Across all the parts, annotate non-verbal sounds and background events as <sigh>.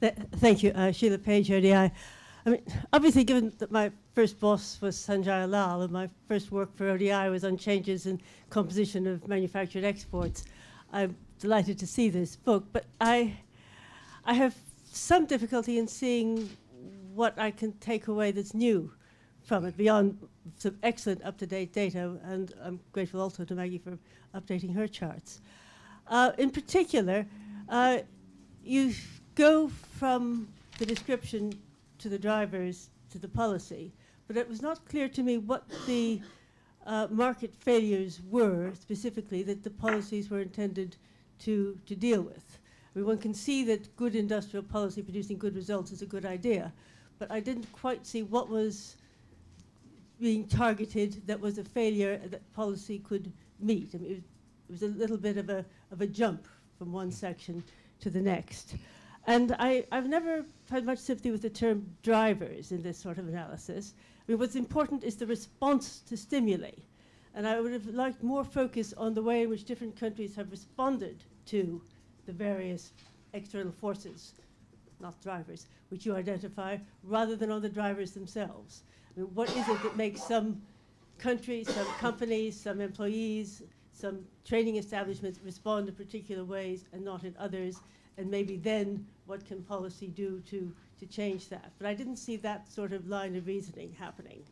Th thank you, uh, Sheila Page, ODI. I mean, obviously, given that my first boss was Sanjay Lall, and my first work for ODI was on changes in composition of manufactured exports, I'm delighted to see this book. But I, I have some difficulty in seeing what I can take away that's new from it beyond some excellent up-to-date data, and I'm grateful also to Maggie for updating her charts. Uh, in particular, uh, you go from the description to the drivers to the policy, but it was not clear to me what the uh, market failures were specifically that the policies were intended to, to deal with. I mean, one can see that good industrial policy producing good results is a good idea, but I didn't quite see what was being targeted that was a failure that policy could meet. I mean, it was, it was a little bit of a, of a jump from one section to the next. And I, I've never had much sympathy with the term drivers in this sort of analysis. I mean, what's important is the response to stimuli. And I would have liked more focus on the way in which different countries have responded to the various external forces, not drivers, which you identify, rather than on the drivers themselves. I mean, what is it that makes some countries, some companies, some employees, some training establishments respond in particular ways and not in others? And maybe then what can policy do to, to change that? But I didn't see that sort of line of reasoning happening.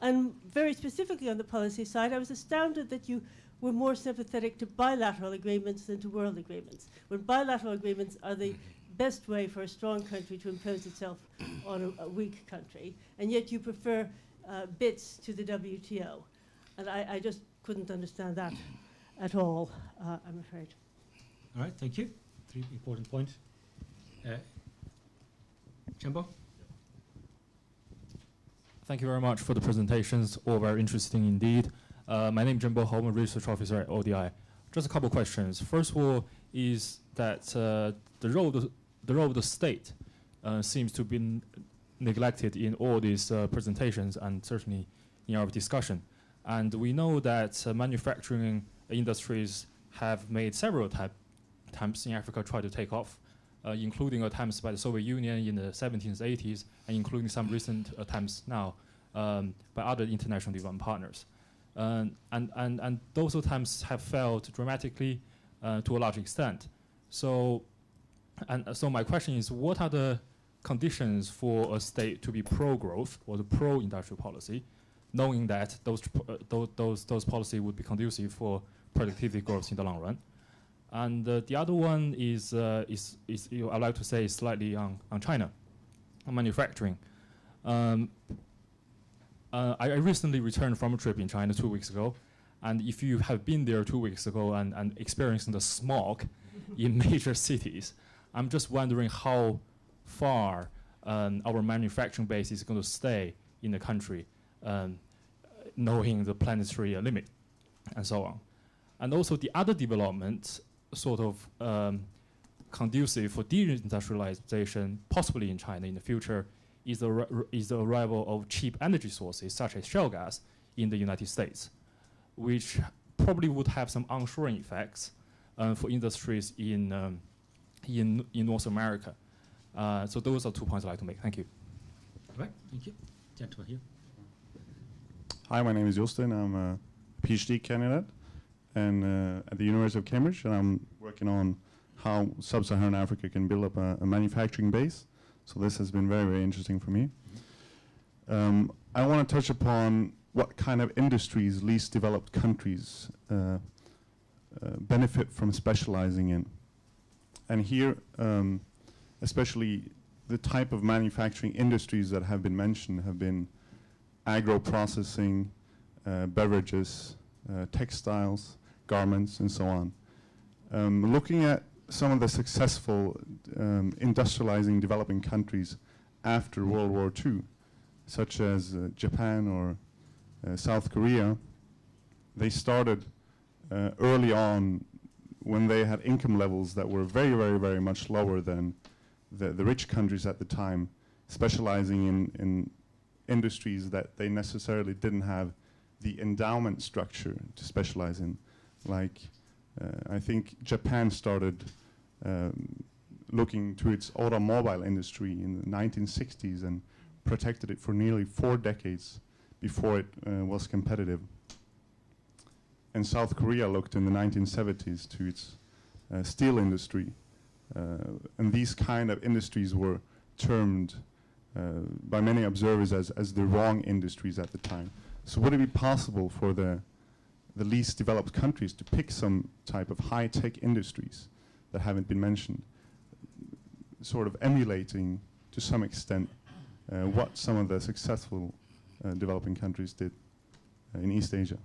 And very specifically on the policy side, I was astounded that you were more sympathetic to bilateral agreements than to world agreements. When bilateral agreements are the best way for a strong country to impose itself on a, a weak country, and yet you prefer uh, BITs to the WTO. And I, I, just couldn't understand that at all, uh, I'm afraid. All right, thank you. Three important points. Uh? Thank you very much for the presentations, all very interesting indeed. Uh, my name is Jumbo Home, research officer at ODI. Just a couple of questions. First of all, is that uh, the role of the, the role of the state uh, seems to be neglected in all these uh, presentations and certainly in our discussion. And we know that uh, manufacturing industries have made several type, attempts in Africa try to take off, uh, including attempts by the Soviet Union in the 70s, 80s, and including some recent attempts now um, by other international development partners. and, and, and those attempts have failed dramatically uh, to a large extent. So, and so my question is, what are the conditions for a state to be pro-growth or the pro-industrial policy, knowing that those, uh, those, those, those policies would be conducive for productivity growth in the long run? And uh, the other one is, uh, is, is you know, I'd like to say is slightly on, on China, on manufacturing. Um, uh, I, I, recently returned from a trip in China two weeks ago, and if you have been there two weeks ago and, and experiencing the smog <laughs> in major cities, I'm just wondering how far um, our manufacturing base is going to stay in the country, um, knowing the planetary limit, and so on. And also the other development sort of um, conducive for deindustrialization, possibly in China in the future, is the, is the arrival of cheap energy sources such as shale gas in the United States, which probably would have some onshoring effects uh, for industries in, um, in, in North America. Uh, so those are two points I'd like to make. Thank you. All right, thank you. Gentleman here. Hi, my name is Justin. I'm a PhD candidate and uh, at the University of Cambridge, and I'm working on how sub-Saharan Africa can build up a, a, manufacturing base. So this has been very, very interesting for me. Um, I want to touch upon what kind of industries least developed countries uh, uh, benefit from specializing in. And here, um, especially the type of manufacturing industries that have been mentioned have been agro-processing, uh, beverages, uh, textiles, garments, and so on. Um, looking at some of the successful um, industrializing developing countries after World War II, such as uh, Japan or uh, South Korea, they started uh, early on when they had income levels that were very, very, very much lower than the, the rich countries at the time, specializing in, in industries that they necessarily didn't have the endowment structure to specialize in. Like, uh, I think Japan started um, looking to its automobile industry in the 1960s and protected it for nearly four decades before it uh, was competitive. And South Korea looked in the 1970s to its uh, steel industry. And these kind of industries were termed uh, by many observers as, as the wrong industries at the time. So would it be possible for the, the least developed countries to pick some type of high-tech industries that haven't been mentioned, sort of emulating to some extent uh, what some of the successful uh, developing countries did uh, in East Asia?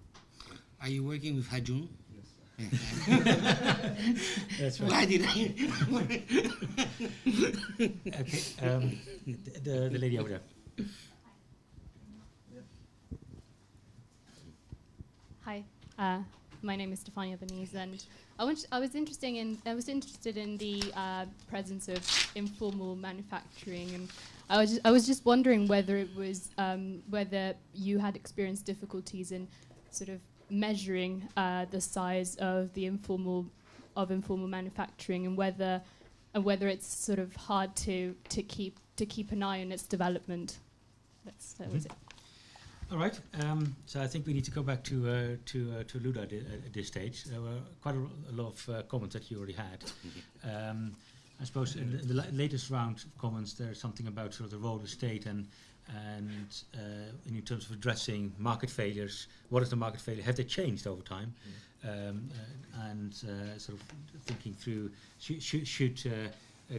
Are you working with Ha-Joon? Yes. <laughs> That's Why did I? okay, um, the, the, the lady over there. Hi, uh, my name is Stefania Benise, and I, want, I was interested in I was interested in the uh, presence of informal manufacturing, and I was I was just wondering whether it was um, whether you had experienced difficulties in sort of measuring uh, the size of the informal of informal manufacturing, and whether and whether it's sort of hard to to keep to keep an eye on its development. That's, that was Mhm. it. All right. Um, so I think we need to go back to uh, to uh, to Luda di- at this stage. There were quite a, a lot of uh, comments that you already had. <laughs> Um, I suppose in the, the la- latest round of comments, there's something about sort of the role of the state and and uh, in terms of addressing market failures. What is the market failure? Have they changed over time? Um, uh, and uh, sort of thinking through should should, should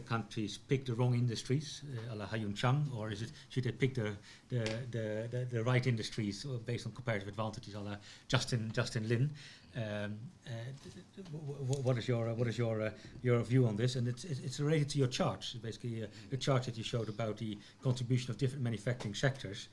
countries pick the wrong industries, uh, la Ha-Joon Chang, or is it should they pick the the, the, the, the right industries uh, based on comparative advantages, a la Justin Justin Lin? Um, uh, what is your uh, what is your uh, your view on this? And it's it's related to your charts, basically uh, the chart that you showed about the contribution of different manufacturing sectors.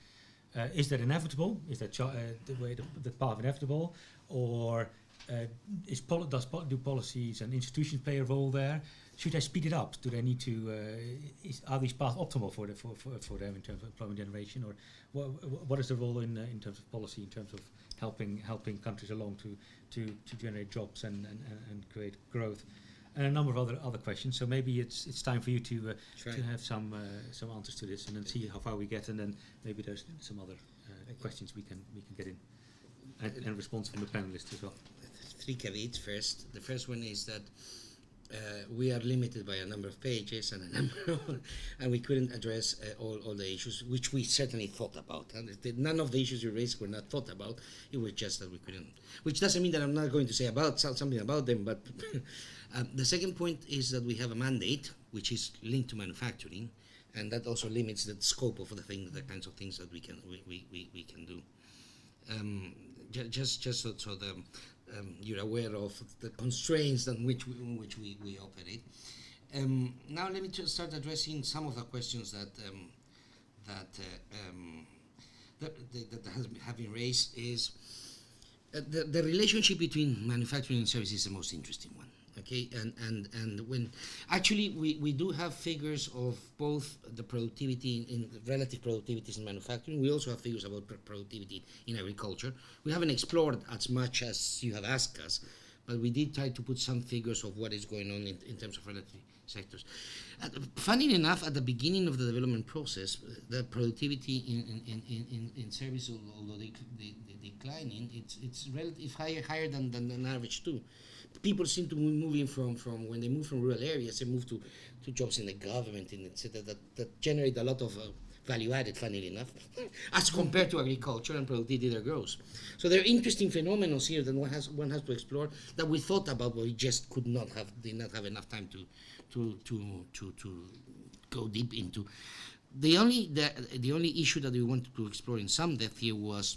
Uh, is that inevitable? Is that uh, the way the, the path inevitable, or uh, is poli- does po- do policies and institutions play a role there? Should I speed it up? Do they need to? Uh, is, are these paths optimal for, the, for, for, for them in terms of employment generation, or wha- wha- what is the role in uh, in terms of policy, in terms of helping helping countries along to to, to generate jobs and, and, and- create growth, and a number of other other questions. So maybe it's it's time for you to uh, Try. to have some uh, some answers to this, and then see how far we get, and then maybe there's some other uh, questions we can we can get in, and, and response from the panelists as well. Three caveats first. The first one is that uh, we are limited by a number of pages and a <laughs> number of, and we couldn't address uh, all, all the issues, which we certainly thought about. And none of the issues you raised were not thought about. It was just that we couldn't. Which doesn't mean that I'm not going to say about something about them. But <laughs> um, the second point is that we have a mandate which is linked to manufacturing, and that also limits the scope of the things, the kinds of things that we can we, we, we, we can do. Um, just just so, so the, um, you're aware of the constraints on which we, in which we, we operate. Um, now let me just start addressing some of the questions that um, that, uh, um, that, that, that has been, have been raised. Is uh, the, the relationship between manufacturing and services is the most interesting one. Okay, and and and when actually we, we do have figures of both the productivity in, in relative productivities in manufacturing. We also have figures about pr- productivity in agriculture. We haven't explored as much as you have asked us, but we did try to put some figures of what is going on in, in terms of relative sectors. Uh, enough, at the beginning of the development process, the productivity in, in, in, in, in service, although they, they, they declining, it's it's relative higher higher than, than an average too. People seem to be moving from, from when they move from rural areas, they move to, to jobs in the government, in etc. That, that generate a lot of uh, value added, funnily enough, <laughs> as compared to agriculture and productivity that grows. So there are interesting phenomena here that one has one has to explore that we thought about, but we just could not have did not have enough time to to to to, to go deep into. The only the, the only issue that we wanted to explore in some depth here was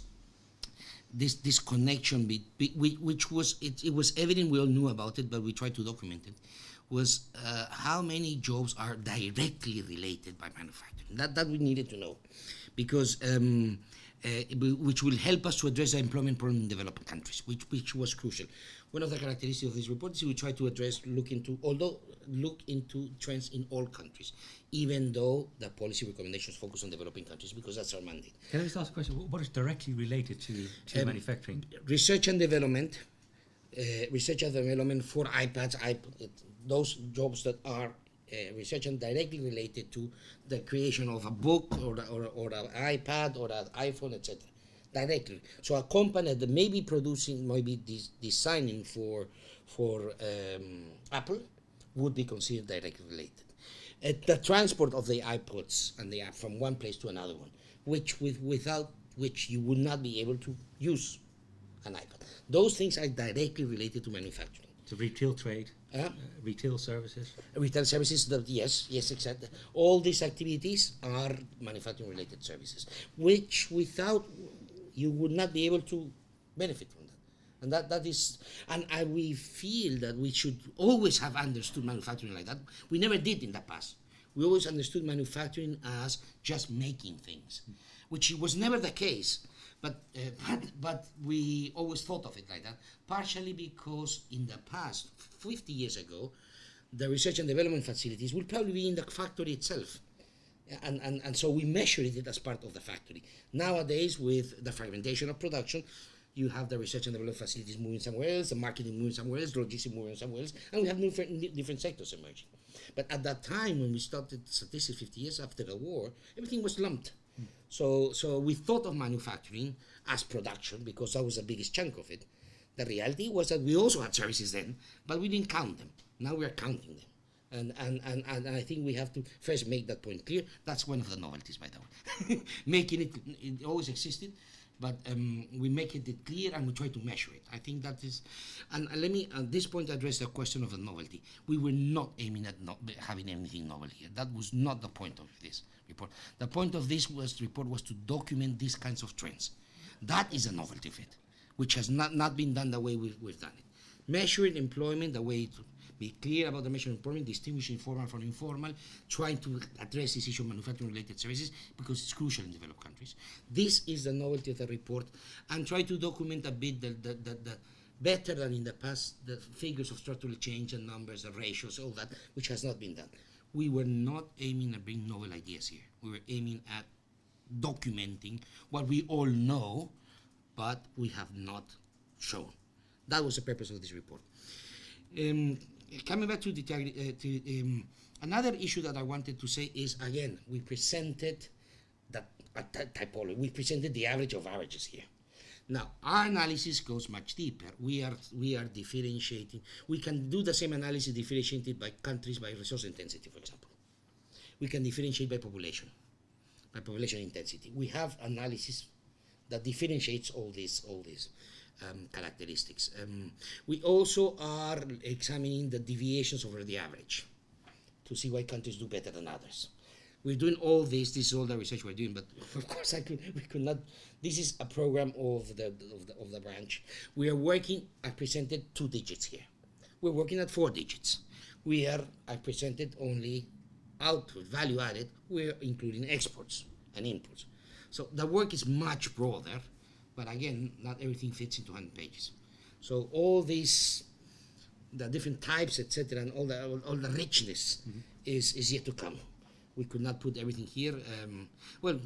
this this connection be, be, which was it, it was evident we all knew about it but we tried to document it was uh, how many jobs are directly related by manufacturing that that we needed to know because um, which will help us to address the employment problem in developing countries which which was crucial one of the characteristics of this report is we try to address look into although look into trends in all countries even though the policy recommendations focus on developing countries because that's our mandate Can I just ask a question? What is directly related to, to Um, manufacturing? research and development, uh, research and development for iPads, iP- those jobs that are uh, research and directly related to the creation of a book or, or, or an iPad or an iPhone, etc. Directly. So a company that may be producing, maybe des- designing for for um, Apple would be considered directly related. Uh, the transport of the iPods and the app from one place to another one, which with without which you would not be able to use an iPad. Those things are directly related to manufacturing. So retail trade, Uh, uh, retail services. retail services that yes yes exactly. All these activities are manufacturing related services which without you would not be able to benefit from that. And that that is and I, we feel that we should always have understood manufacturing like that. We never did in the past. We always understood manufacturing as just making things which was never the case but, uh, <laughs> but but we always thought of it like that partially because in the past 50 years ago the research and development facilities will probably be in the factory itself and, and, and so we measured it as part of the factory. Nowadays, with the fragmentation of production, you have the research and development facilities moving somewhere else, the marketing moving somewhere else, logistics moving somewhere else, and we have different, different sectors emerging. But at that time, when we started statistics 50 years after the war, everything was lumped. So, so we thought of manufacturing as production because that was the biggest chunk of it. The reality was that we also had services then, but we didn't count them. Now we are counting them. And, and, and, and I think we have to first make that point clear. That's one of the novelties, by the way. <laughs> Making it, it always existed, but um, we make it clear and we try to measure it. I think that is, and let me at this point address the question of the novelty. We were not aiming at not having anything novel here. That was not the point of this report. The point of this was report was to document these kinds of trends. That is a novelty of it, which has not, not been done the way we've, we've done it. Measuring employment the way to be clear about the measuring employment, distinguishing formal from informal, trying to address this issue of manufacturing related services because it's crucial in developed countries. This is the novelty of the report and try to document a bit the, the, the, the better than in the past the figures of structural change and numbers, and ratios, all that, which has not been done. We were not aiming at bringing novel ideas here. We were aiming at documenting what we all know, but we have not shown. That was the purpose of this report. Um, coming back to the uh, to, um, another issue that I wanted to say is again we presented that uh, typology. We presented the average of averages here. Now our analysis goes much deeper. We are we are differentiating. We can do the same analysis differentiated by countries by resource intensity, for example. We can differentiate by population, by population intensity. We have analysis that differentiates all this all these um, characteristics. Um, we also are examining the deviations over the average to see why countries do better than others. We're doing all this. This is all the research we're doing, but <laughs> of course, I could, we could not. This is a program of the, of the of the branch. We are working. I presented two digits here. We're working at four digits. We are. I presented only output value added. We're including exports and inputs. So the work is much broader but again, not everything fits into 100 pages. So all these, the different types, etc., and all the all, all the richness mm-hmm. is is yet to come. We could not put everything here. Um, well,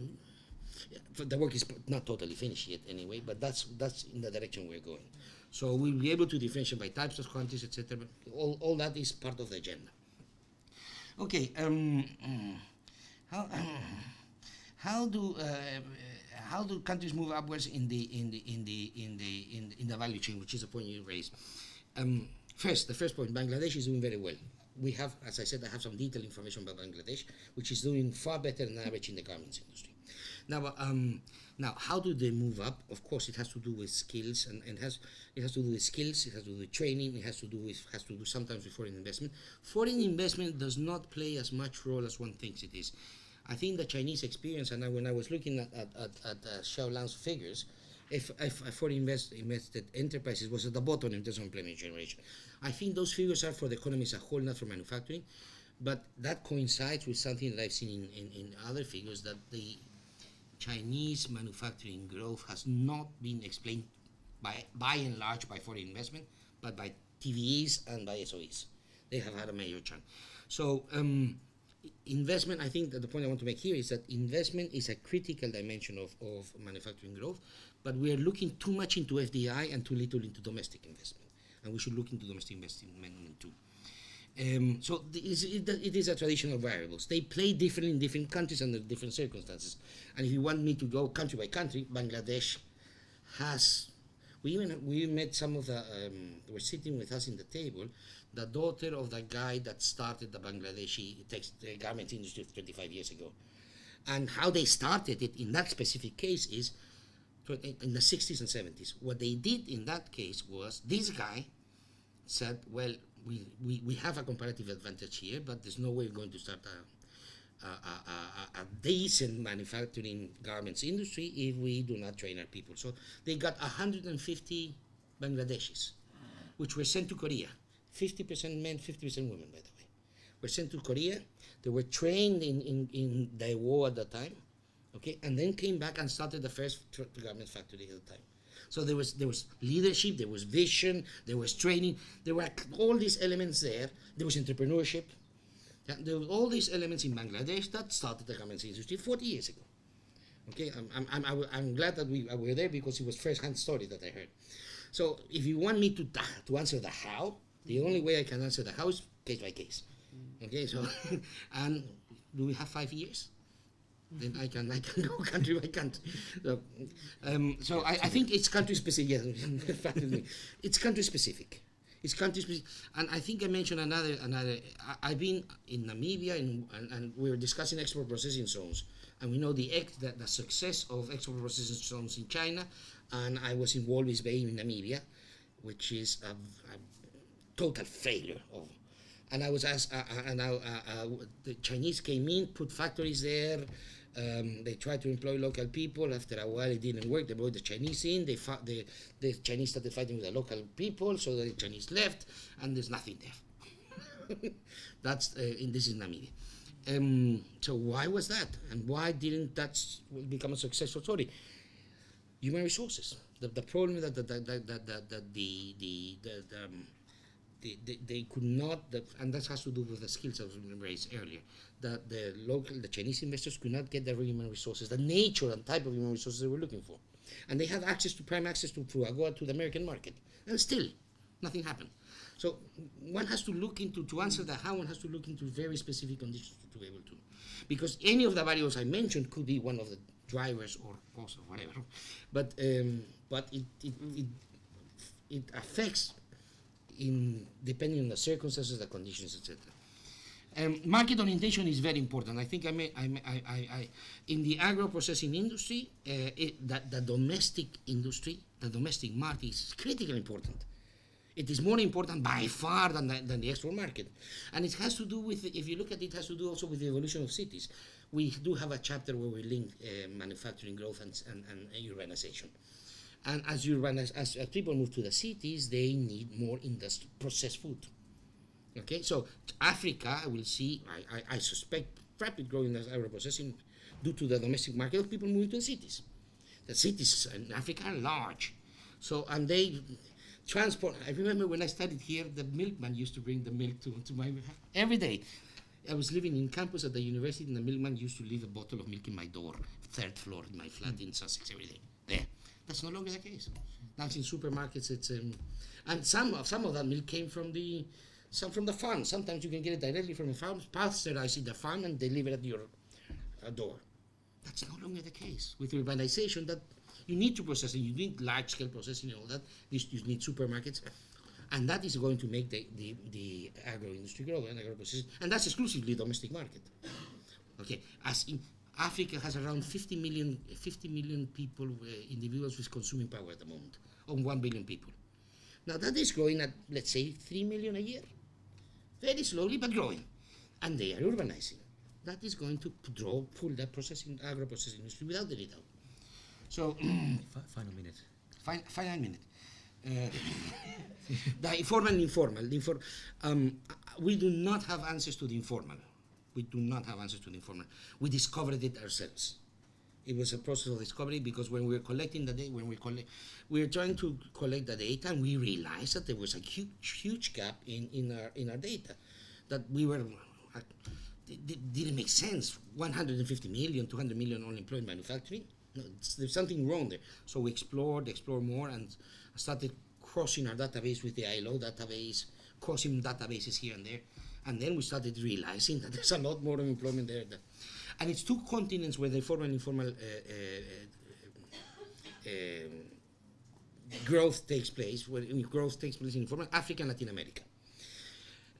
the work is not totally finished yet, anyway. But that's that's in the direction we're going. So we'll be able to differentiate by types of quantities, etc. All all that is part of the agenda. Okay. Um, how <clears throat> how do uh, how do countries move upwards in the in the in the in the in the, in the value chain, which is a point you raised. Um, first, the first point, Bangladesh is doing very well. We have, as I said, I have some detailed information about Bangladesh, which is doing far better than average in the garments industry. Now, um, now, how do they move up? Of course, it has to do with skills, and, and has it has to do with skills. It has to do with training. It has to do with has to do sometimes with foreign investment. Foreign investment does not play as much role as one thinks it is. I think the Chinese experience, and I, when I was looking at, at, at, at uh, Xiaolan's figures, if, if, if foreign invest, invested enterprises was at the bottom in terms of employment generation. I think those figures are for the economy as a whole, not for manufacturing, but that coincides with something that I've seen in, in, in other figures that the Chinese manufacturing growth has not been explained by, by and large by foreign investment, but by TVEs and by SOEs. They have had a major chunk. So um, investment, I think that the point I want to make here is that investment is a critical dimension of, of manufacturing growth, but we are looking too much into FDI and too little into domestic investment. And we should look into domestic investment too. Um, so is- it, it is a traditional variables. They play different in different countries under different circumstances. And if you want me to go country by country, Bangladesh has. We even we met some of the um, were sitting with us in the table, the daughter of the guy that started the Bangladeshi garment industry 25 years ago, and how they started it in that specific case is in the 60s and 70s. What they did in that case was this guy said, well, we, we, we have a comparative advantage here, but there's no way we're going to start a, a, a, a, a decent manufacturing garments industry if we do not train our people. So they got 150 Bangladeshis, which were sent to Korea. 50% men, 50% women, by the way. Were sent to Korea. They were trained in, in, in Daewoo at the time, okay, and then came back and started the first garment factory at the time. So there was there was leadership, there was vision, there was training, there were all these elements there. There was entrepreneurship. There were all these elements in Bangladesh that started the garment industry 40 years ago. Okay, I'm, I'm, I'm, I'm glad that we uh, were there because it was first-hand story that I heard. So if you want me to to answer the how, the only way I can answer the how is case by case. Okay, so <laughs> and do we have five years? Then I can I can go <laughs> country by country. So, um, so I, I think it's country specific. <laughs> It's country specific. It's country specific, and I think I mentioned another another. I, I've been in Namibia, and, and, and we were discussing export processing zones, and we know the ex, the, the success of export processing zones in China, and I was involved with Bay in Namibia, which is a, a total failure of and I was asked, uh, uh, and I, uh, uh, the Chinese came in, put factories there. Um, they tried to employ local people. After a while, it didn't work. They brought the Chinese in. They fought, the, the Chinese started fighting with the local people, so the Chinese left, and there's nothing there. <laughs> That's uh, in this is Namibia. Um, so why was that, and why didn't that become a successful story? Human resources. The, the problem that the, that, that, that, that the the, the, the um, they, they, could not, the, and that has to do with the skills I was raised earlier, that the local, the Chinese investors could not get the human resources, the nature and type of human resources they were looking for. And they had access to prime access to, through AGOA to the American market. And still, nothing happened. So one has to look into, to answer that how, one has to look into very specific conditions to, to be able to. Because any of the variables I mentioned could be one of the drivers or cause or whatever. <laughs> But, um, but it, it, it, it affects in depending on the circumstances, the conditions, etc. Um, market orientation is very important. I think I, may, I, may, I, I, I in the agro processing industry, uh, it, the domestic industry, the domestic market is critically important. It is more important by far than the, than the export market, and it has to do with if you look at it, it has to do also with the evolution of cities. We do have a chapter where we link uh, manufacturing growth and, and, and urbanization. And as urbanize, as, as people move to the cities, they need more industry, processed food. Okay, so Africa I will see, I, I, I suspect, rapid growth in agro processing due to the domestic market of people moving to the cities. The cities in Africa are large, so and they transport. I remember when I studied here, the milkman used to bring the milk to, to my every day. I was living in campus at the university, and the milkman used to leave a bottle of milk in my door, third floor in my flat in Sussex every day. There. That's no longer the case. Now in supermarkets. It's um, and some of some of that milk came from the some from the farm. Sometimes you can get it directly from the farm, pasteurized in the farm, and deliver it at your uh, door. That's no longer the case with urbanization. That you need to process it. You need large scale processing and all that. You, you need supermarkets, and that is going to make the the, the agro industry grow and agro processing, and that's exclusively domestic market. Okay, as in Africa has around 50 million, 50 million people, uh, individuals with consuming power at the moment, on 1 billion people. Now that is growing at, let's say, 3 million a year. Very slowly, but growing. And they are urbanizing. That is going to draw, pull the processing, agro-processing industry without any doubt. So, final minute. Fin- final minute. Uh, <laughs> the informal and informal. The infor- um, we do not have answers to the informal. We do not have answers to the informal. We discovered it ourselves. It was a process of discovery because when we were collecting the data, when we collect, we were trying to collect the data, and we realized that there was a huge, huge gap in, in our in our data, that we were. Uh, it didn't make sense. 150 million, 200 million unemployed manufacturing. No, there's something wrong there. So we explored, explored more, and started crossing our database with the ILO database, crossing databases here and there. And then we started realizing that there's a lot more unemployment there. And it's two continents where the formal and informal uh, uh, uh, um, growth takes place, where growth takes place in informal Africa and Latin America.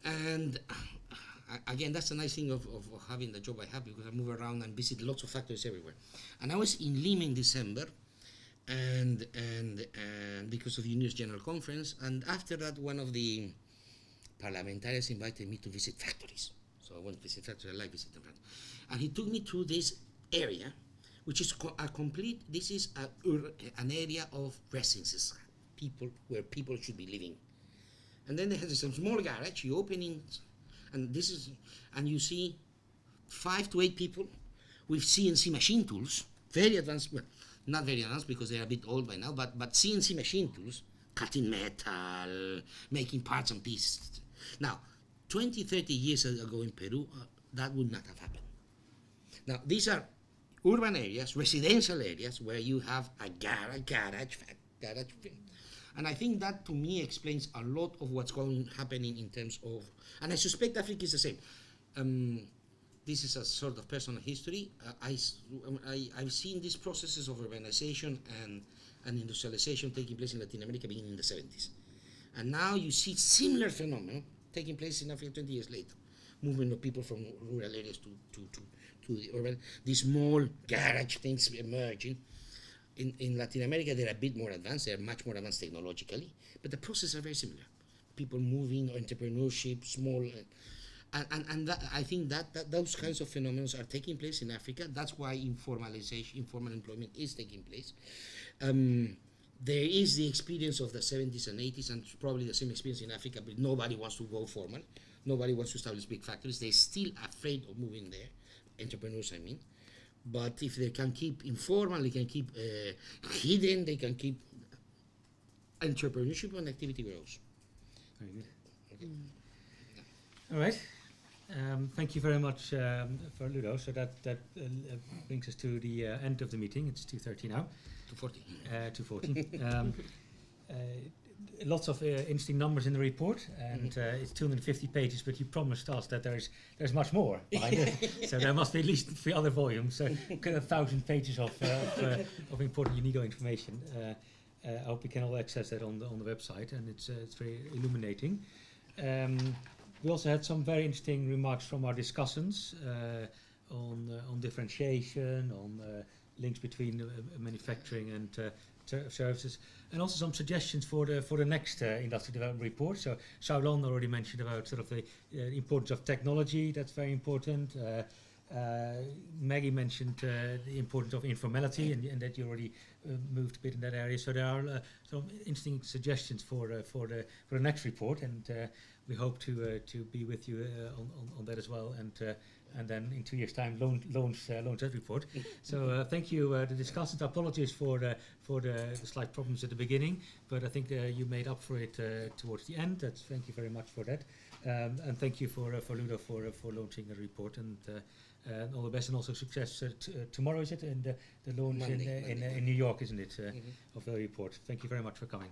And uh, again, that's a nice thing of, of, having the job I have because I move around and visit lots of factories everywhere. And I was in Lima in December, and and and because of the UNIDO's General Conference, and after that, one of the parliamentarians invited me to visit factories. So I went to visit factories. I like visiting factories, and he took me to this area, which is co- a complete. This is a, an area of residences, people where people should be living. And then they have some small garage. You open in, and this is, and you see five to eight people with CNC machine tools, very advanced. Well, not very advanced because they're a bit old by now, but but CNC machine tools, cutting metal, making parts and pieces. Now, 20, 30 years ago in Peru, uh, that would not have happened. Now, these are urban areas, residential areas where you have a garage, garage, garage. And I think that to me explains a lot of what's going happening in terms of, and I suspect Africa is the same. Um, this is a sort of personal history. Uh, I, um, I, have seen these processes of urbanization and, and industrialization taking place in Latin America beginning in the 70s. And now you see similar phenomenon taking place in Africa 20 years later. Movement of people from rural areas to, to, to, to the urban, these small garage things emerging. In, in Latin America, they're a bit more advanced, they're much more advanced technologically, but the processes are very similar. People moving, entrepreneurship, small. Uh, and, and, and that, I think that, that those kinds of phenomena are taking place in Africa. That's why informalization, informal employment is taking place. Um, there is the experience of the 70s and 80s, and probably the same experience in Africa, but nobody wants to go formal. Nobody wants to establish big factories. They're still afraid of moving there, entrepreneurs, I mean. But if they can keep informal, they can keep uh, hidden, they can keep entrepreneurship and activity grows. Very good. All right. Um, thank you very much um, for Ludo. So that that uh, uh, brings us to the uh, end of the meeting. It's 2:30 now. 240. Uh, 2:40. um, uh, lots of uh, interesting numbers in the report, and uh, it's 250 pages. But you promised us that there's there's much more. <laughs> so there must be at least three other volumes. So a thousand pages of uh, of, uh, of important UNIDO information. Uh, uh, I hope we can all access that on the on the website, and it's uh, it's very illuminating. Um, we also had some very interesting remarks from our discussants uh, on uh, on differentiation, on uh, links between manufacturing and services, and also some suggestions for the for the next uh, industrial development report. So Xiaolan already mentioned about sort of the uh, importance of technology. That's very important. Uh, Maggie mentioned uh, the importance of informality, and, and that you already uh, moved a bit in that area. So there are uh, some interesting suggestions for uh, for the for the next report, and uh, we hope to uh, to be with you uh, on, on, on that as well. And uh, and then in two years' time, launch launch, uh, launch that report. <laughs> so uh, thank you, uh, the discussants. Apologies for the for the, the slight problems at the beginning, but I think uh, you made up for it uh, towards the end. That's thank you very much for that, um, and thank you for uh, for Ludo for uh, for launching the report and. Uh, all the best and also success uh, t- uh, tomorrow is it in the, the launch Monday, in, uh, in, Monday. uh, in New York isn't it uh, Mhm. of the report thank you very much for coming